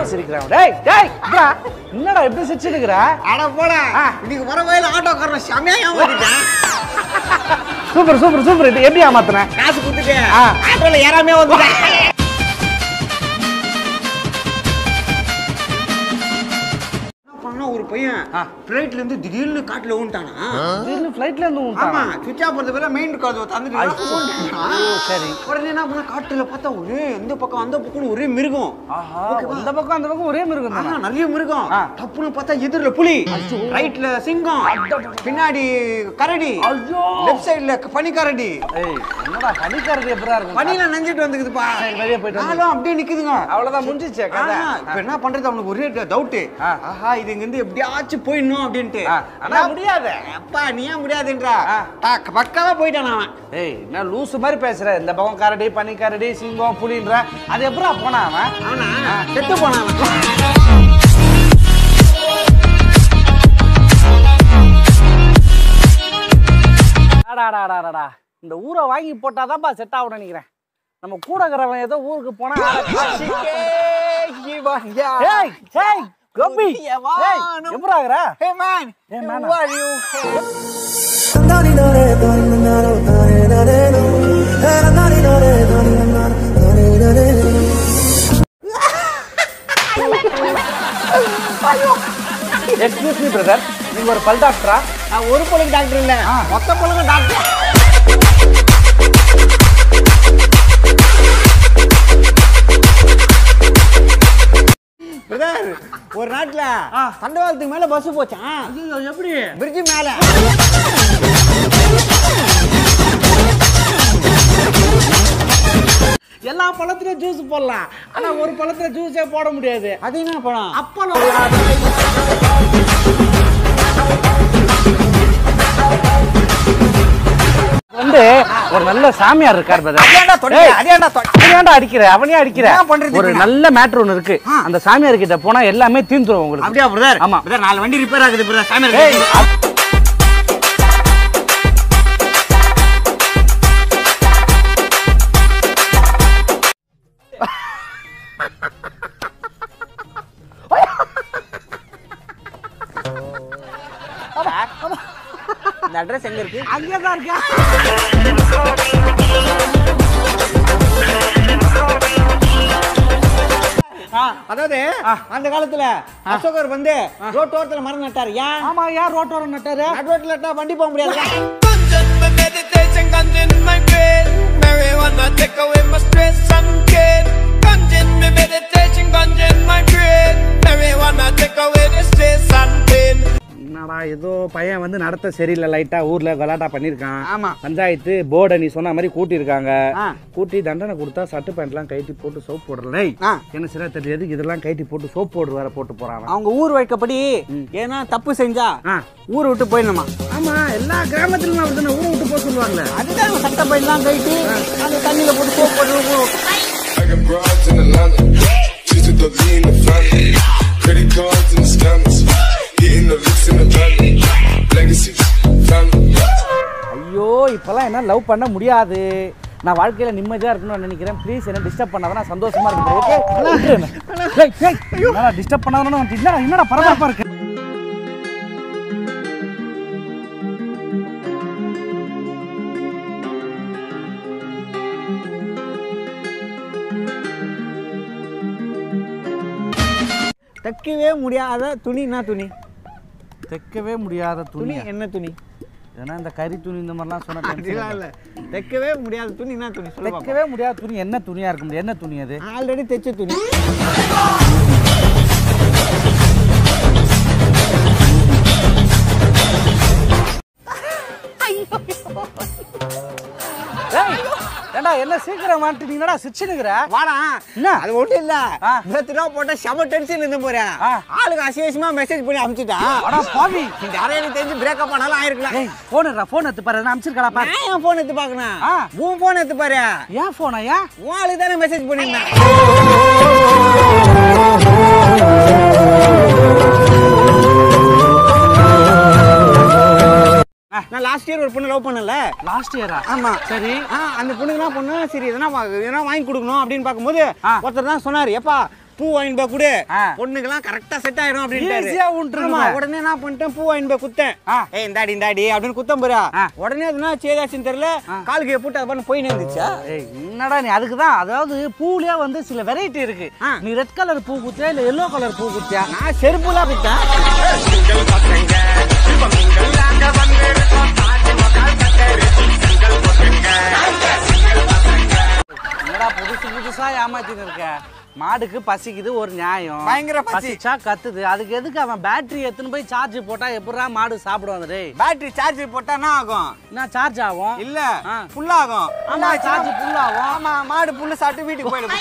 ரொம்ப சிரிக்கிறான் டேய் டேய் இப்ரா, என்னடா இப்படி சிரிச்சிருக்கிற அட போடா. இன்னைக்கு வர வயல ஆட்டோக்காரன் செமையா ஏமாத்திட்டேன். Super super super. இது எப்படி ஏமாத்துன? காசு கொடுத்துட்டு. ஆட்டோல ஏறாமே வந்துட்டேன். பையன் ஆ. பிளைட்ல இருந்து திடீர்னு காட்டுல ஊன்ட்டானா திடீர்னு ஃப்ளைட்ல இருந்து விட்டானா? சுவிட்ச் ஆஃப் பண்ணது பேர மெயின் காது தந்துட்டு சரி. உடனே என்ன பண்ணா காட்டுல பார்த்தா ஒரே இந்த பக்கம் அந்த பக்கம் ஒரே மிருகம். ஆஹா இந்த பக்கம் அந்த பக்கம் ஒரே மிருகம் தானா? நிறைய மிருகம். தப்புன்னு பார்த்தா எதிரில புலி. ரைட்ல சிங்கம். பின்னாடி கரடி. லெஃப்ட் சைடுல பனி கரடி. என்னடா பனிக்காரது எப்படா இருக்கும்? பனியில நஞ்சிட்டு வந்துக்குதுப்பா. வெளிய போயிட்டு. நானும் அப்படியே நிக்குதுங்க. அவ்வளவுதான் முடிஞ்சிச்சே கதை. இப்ப என்ன பண்றது? அவனுக்கு ஒரே டவுட். ஆஹா இது இங்க இருந்து எப்படியாச்சும் போயிடணும் அப்படின்ட்டு. ஆனா முடியாது. அப்பா நீ ஏன் முடியாதுன்றா? பக்காவா போயிட்டான் அவன். ஏய் என்ன லூசு மாதிரி பேசுற? இந்த பக்கம் கரடி பனிக்கரடி சிங்கம் புலின்ற. அது எப்படா போனா அவன்? அவனா? செத்து போனான் அவன். அடாடாடாடா இந்த ஊரை வாங்கி போட்டாதான்ப்பா செட் ஆகும் நினைக்கிறேன். நம்ம கூட இருக்கிறவன் ஏதோ ஊருக்கு போனா ஏய் ஏய் கோபி ஏய் எப்படா இருக்கிற Hey man, Hey man. who are you? Excuse me brother நீங்க ஒரு பல் டாக்டரா நான் ஒரு பொழுது டாக்டர் இல்ல. மொத்த பொழுது டாக்டர் ஒரு நாட்டுல தண்டவாளத்துக்கு மேல பஸ் போச்சான் எப்படி? பிரிட்ஜ் மேல. எல்லா பழத்துலயும் ஜூஸ் போடலாம். ஆனா ஒரு பழத்துல ஜூஸே போட முடியாது. அது என்ன படம் அப்பளம். வந்து ஒரு நல்ல சாமியார் இருக்கார் அவனையாண்டா அடிக்கிற? அவனே அடிக்கிற? ஒரு? நல்ல மேட்ரு ஒன்று இருக்கு. அந்த சாமியார் கிட்ட போனா எல்லாமே தீந்துரும் உங்களுக்கு. அப்படியா பிரதர் ஆமா. பிரதர் நாலு வண்டி ரிப்பேர் ஆகுது பிரதர் சாமி இந்த அட்ரஸ் எங்க இருக்கு அங்கேதான் இருக்கா அதாவது அந்த காலத்துல அசோகர் வந்து ரோட்டோரத்துல மரம் நட்டாரு ஏன் ஆமா யார் ரோட்டோரம் நட்டாரு நடுரோட்ல நட்டா வண்டி போக முடியாது my meditation, conjure my. Marijuana take away my stress and pain. Conjure my meditation, conjure my brain. Marijuana take away the stress and. என்னடா ஏதோ பையன் வந்து நடத்த சரியில்லை லைட்டா ஊர்ல கலாட்டா பண்ணிருக்கான் ஆமா. பஞ்சாயத்து போர்டை நீ சொன்ன மாதிரி கூட்டியிருக்காங்க ஆ. கூட்டி தண்டனை கொடுத்தா சட்டு பேண்ட்லாம் கைட்டி போட்டு சோப் போடுறல ஆ. என்ன சரியா தெரியாது இதெல்லாம் கைட்டி போட்டு சோப் போடு வேற போட்டு போறான் அவன். அவங்க ஊர் வைக்கப்படி ஏன்னா தப்பு செஞ்சா ஆ. ஊரை விட்டு போயிடணுமா ஆமா எல்லா கிராமத்திலும் அப்படிதானே ஊரை விட்டு போக சொல்லுவாங்கல்ல அதுதான் சட்ட பையன்லாம் கைட்டு அந்த தண்ணியில போட்டு சோப் போட்டு I got broads in Atlanta. She's a dog in the family. Credit cards ஐயோ இப்பெல்லாம் என்ன லவ் பண்ண முடியாது. நான் வாழ்க்கையில நிம்மதியா இருக்கணும்னு நினைக்கிறேன். ப்ளீஸ் என்ன டிஸ்டர்ப் பண்ணாத நான் சந்தோஷமா இருக்கேன். ஓகே டிஸ்டர்ப் பண்ணாதன்னு என்னடா என்னடா பரபரப்பா இருக்கு? தைக்கவே முடியாத துணினா துணி? தைக்கவே முடியாத துணி? என்ன துணி? ஏன்னா இந்த கறி துணி இந்த மாதிரிலாம் சொன்ன அப்படிலாம் இல்ல. தைக்கவே முடியாத துணி என்ன துணி. தைக்கவே முடியாத துணி என்ன துணியா இருக்க முடியும்? என்ன துணி அது? ஆல்ரெடி தைச்ச துணி. ஏய், ஏண்டா என்ன சீக்கிரம் வந்துட்டீங்கடா சிரிச்சுனுக்குற? வாடா. என்ன? அது ஒண்ணும் இல்ல. நேத்து ரூபா போட்ட செம டென்ஷன் இருந்து போறேன். ஆளுக்கு அசிவசியமா மெசேஜ் பண்ணி அனுப்பிச்சுட்டான் அடா பாவி. இந்த யாரையும் தெரிஞ்சு பிரேக்கப் ஆனாலும் ஆயிருக்கலாம். ஏய் போன் எடுறா போன் எடுத்து பாரு. நான் அனுப்பிச்சிருக்கா பாரு. என் போன் எடுத்து பாக்கணும் ஆ. உன் போன் எடுத்து பாரு. ஏன் போனா ஏன்? உன் ஆளுக்கு தானே மெசேஜ் பண்ணிருந்தேன் இயர் ஒரு பொண்ணு லவ் பண்ணல. லாஸ்ட் இயரா ஆமா. சரி. ஆ, அந்த பொண்ணுக்கு என்ன பொண்ணு சரி எதனா எதனா வாங்கி கொடுக்கணும் அப்படின்னு பார்க்கும்போது. ஒருத்தர் தான் சொன்னாரு எப்பா பூ வாங்கி போய் கொடு. பொண்ணுக்கெல்லாம் கரெக்டா செட் ஆயிடும் அப்படின்ட்டாரு. Easy ஆ விட்டுருங்க. ஆமா, உடனே என்ன பண்ணிட்டேன் பூ வாங்கி போய் குத்தேன். ஏய் இந்தாடி இந்தாடி அப்படின்னு குத்தம் போறா. உடனே அது என்ன சேதாச்சுன்னு தெரியல காலுக்கு போட்டு அது பண்ண போய் இருந்துச்சா. என்னடா நீ அதுக்கு தான் அதாவது பூலயே வந்து சில வெரைட்டி இருக்கு. ஆ. நீ ரெட் கலர் பூ குத்தியா இல்ல எல்லோ கலர் பூ குத்தியா நான் செருப்புலாம் குத்தேன். ஏமாத்தின்னு இருக்க. மாடுக்கு பசிக்குது ஒரு நியாயம். பயங்கர பசி. பசிச்சா கத்துது. அதுக்கு எதுக்கு அவன் பேட்டரி எடுத்துன்னு போய் சார்ஜ் போட்டா எப்படிடா மாடு டேய்? பேட்டரி சார்ஜ் போட்டா என்ன ஆகும்? என்ன சார்ஜ் ஆகும்? இல்ல. ஃபுல் ஆகும். ஆமா சார்ஜ் ஃபுல் ஆகும். ஆமா மாடு புல்லு சாப்பிட்டு வீட்டுக்கு போயிடும்.